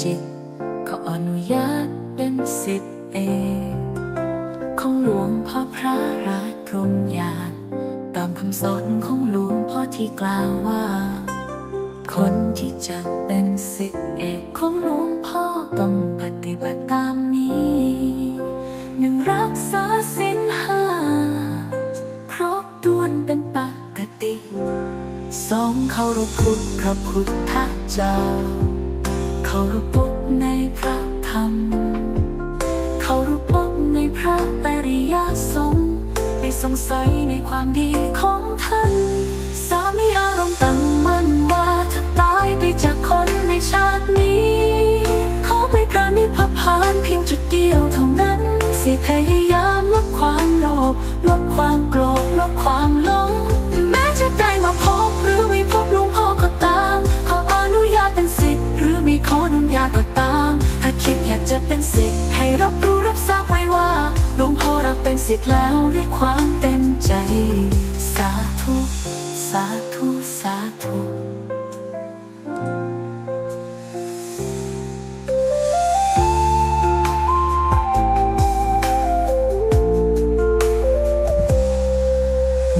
จิต ขออนุญาตเป็นสิทธิ์เอกของหลวงพ่อพระราชพรมญาณตามคำสอนของหลวงพ่อที่กล่าวว่า คนที่จะเป็นสิทธิ์เอกของหลวงพ่อต้องปฏิบัติตามนี้หนึ่งรักษาศีลห้าครบถ้วนเป็นปกติสองเคารพพุทธพระพุทธเจ้า เคารพพุทธในพระธรรมเคารพพุทธในพระปริยสงฆ์ไม่สงสัยในความดีของท่าน สามีอารมณ์ตั้งมั่นว่าถ้าตายไปจากคนในชาตินี้ เขอไม่ประนิพพานเพียงจุดเดียวเท่านั้น สิพยายามลดความโลภลดความโกรธลด สิทธิ์แล้วด้วยความเต็มใจ สาธุ สาธุ สาธุ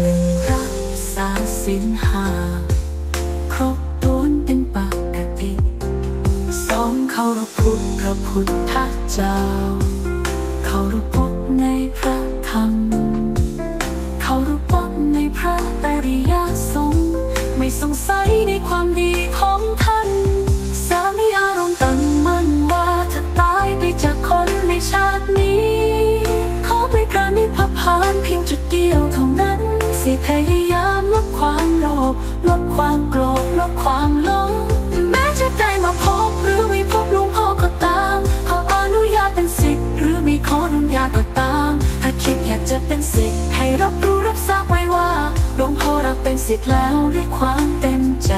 หนึ่งรักษาศีลห้าครบถ้วนเป็นปกติสองเคารพพุทธพระพุทธเจ้าเคารพพุทธในพระ ธรรมเคารพพุทธในพระปริยสงฆ์ไม่สงสัยในความดีของท่าน สามีอารมณ์ตั้งมั่นว่าถ้าตายไปจากคนในชาตินี้ขอไม่ประนิพพานเพียงจุดเดียวเท่านั้น สิพยายามลดความโลภลดความโกรธ เป็นสิทธิ์ให้รับรู้รับทราบไว้ว่าหลวงพ่อรับเป็นสิทธิ์แล้วด้วยความเต็มใจ